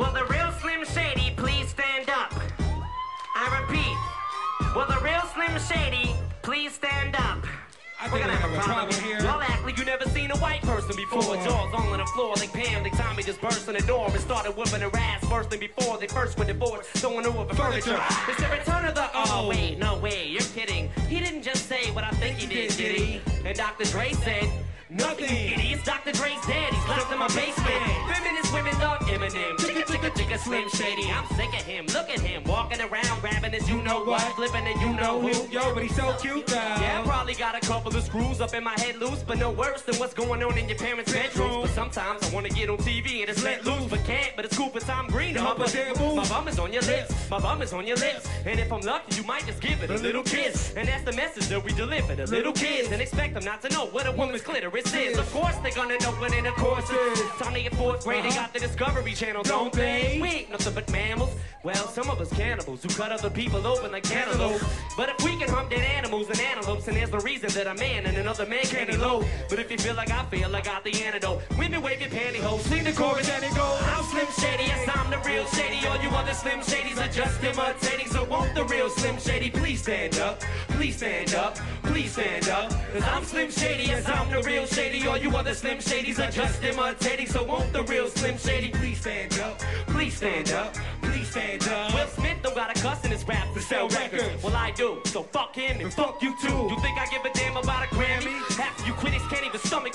Will the real Slim Shady please stand up? I repeat, will the real Slim Shady please stand up? I We're gonna have a problem here. Y'all act like you never seen a white person before. Four. Jaws all on the floor like Pam. They Tommy just burst in the door and started whipping her ass first thing before. They first with the throwing over furniture. furniture. It's the return of the. Oh, oh. wait, no way, you're kidding. He didn't just say what I think he did, did he? And Dr. Dre said. Nothing, Nothing. It's Dr. Dre's dead. He's locked in my basement. Feminist women love Eminem. Chicka, Slim Shady. I'm sick of him. Look at him walking around, grabbing his you know what, flipping and you know who. Yo, but he's so cute though. Yeah, I probably got a couple of screws up in my head loose, but no worse than what's going on in your parents' bedrooms. Sometimes I wanna get on TV and just let loose, but can't. But it's cool for Tom Green. Come up moves. My bum is on your lips, my bum is on your lips, and if I'm lucky, you might just give it a little kiss. And that's the message that we deliver to little kids, and expect them not to know what a woman's clitoris is. Of course they're gonna know what intercourse is. Time to get fourth grade, they uh-huh. got the Discovery Channel, don't they? they? We ain't nothing but mammals. Well, some of us cannibals who cut other people open like cantaloupes. But if we can hump dead animals and antelopes, and there's no reason that a man and another man can't elope. But if you feel like I feel, I got the antidote. Women wave your pantyhose, sing the chorus and it goes. I'm Slim Shady, yes, I'm the real Shady. All you other Slim Shadys are just imitating. So won't the real Slim Shady please stand up? Please stand up, please stand up. Cause I'm Slim Shady, yes, I'm the real Shady. All you other Slim Shadys are just imitating. So won't the real Slim Shady please stand up? Please stand up, please stand up. Will Smith don't got a cuss in his rap to sell records. Well, I do. So fuck him and fuck you too. You think I give a damn about a Grammy?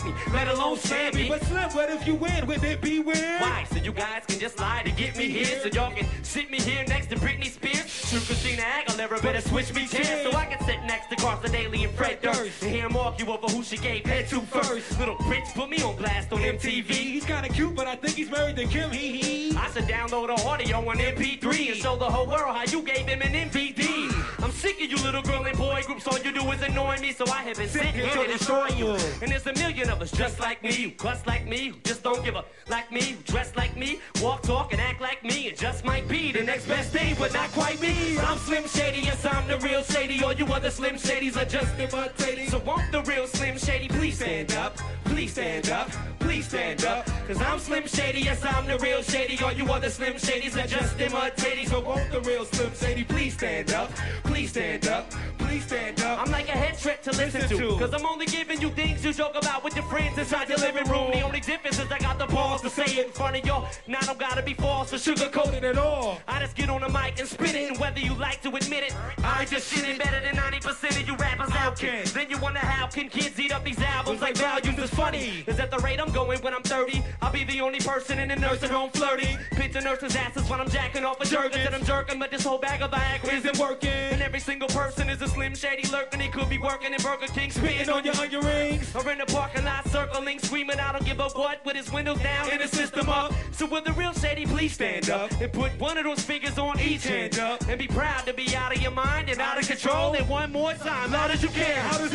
Me, let alone stand me. But Slim, what if you win? Would it be weird? Why? So you guys can just lie to get me here, so y'all can sit me here next to Britney Spears. True Christina Aguilera better switch me chairs, so I can sit next to Carson Daly and Fred Durst and hear them argue over who she gave head to first. Little Prince put me on blast on MTV. He's kinda cute, but I think he's married to Kim. Hee hee. I should download the audio on MP3 and show the whole world how you gave Eminem VD. Sick of you little girl and boy groups. All you do is annoy me, so I have been sitting here to destroy you. And there's a million of us just like me, who cuss like me, who just don't give a like me, who dress like me, walk, talk, and act like me. It just might be the next best thing, but not quite me. I'm Slim Shady, yes, I'm the real Shady. All you other Slim Shadys are just imitating. So won't the real Slim Shady please stand up? Please stand up, please stand up. Cause I'm Slim Shady, yes, I'm the real Shady. All you other Slim Shadys are just imitating. So won't the real Slim Shady please stand up? Please stand up, please stand up. I'm like a head trip to listen, Listen to. to. Cause I'm only giving you things you joke about with your friends inside your living room. The only difference is I got the balls to say it in front of y'all. Now I don't gotta be false or sugarcoated at all. I just get on the mic and spit it, and whether you like to admit it, I just shit it better than 90% of you rappers out there. Then you wonder how can kids eat up these albums like Valium is funny. Is at the rate I'm going when I'm 30, I'll be the only person in the nursing home flirting. Picture nurses' asses when I'm jacking off a jerkin that I'm jerking, but this whole bag of Viagra isn't working. And every single person is a slim shady lurking. He could be working in Burger King, spitting on your onion rings. Or in the parking lot circling, screaming, I don't give a what, with his windows down and his system up. So will the real shady please stand up and put one of those fingers on each hand up and be proud to be out of your mind and out of control. And one more time, loud as you can. How does it go? I'm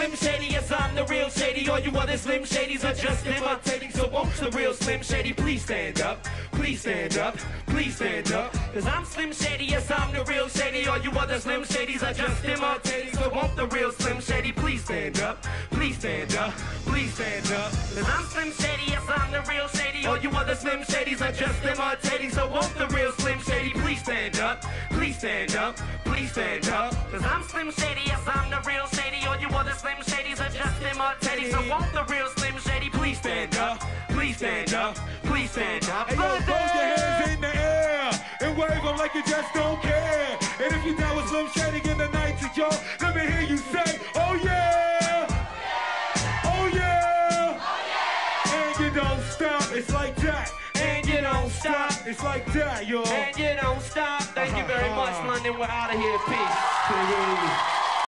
Slim Shady, yes, I'm the real Shady. All you other Slim Shadys are just imitating. So won't the real Slim Shady please stand up? Please stand up, please stand up. Cause I'm Slim Shady, yes, I'm the real Shady. All you other Slim Shadys are just imitating. So won't the real Slim Shady please stand up? Please stand up, please stand up. Cause I'm Slim Shady, yes, I'm the real Shady. All you other Slim Shadys are just imitating. So won't the real please stand up? Please stand up, please stand up. Cause I'm Slim Shady, yes, I'm the real Shady. All you other Slim Shadys are just imitating. So won't the real Slim Shady please stand up? Please stand up, please stand up. Hey, yo, throw your hands in the air and wave them like you just don't care. And if you down with Slim Shady in the night to y'all, let me hear you say, oh yeah! Oh yeah! And you don't stop, it's like that. And you don't stop. It's like that, yo. And you don't stop. Thank you very much, London. We're out of here. Peace.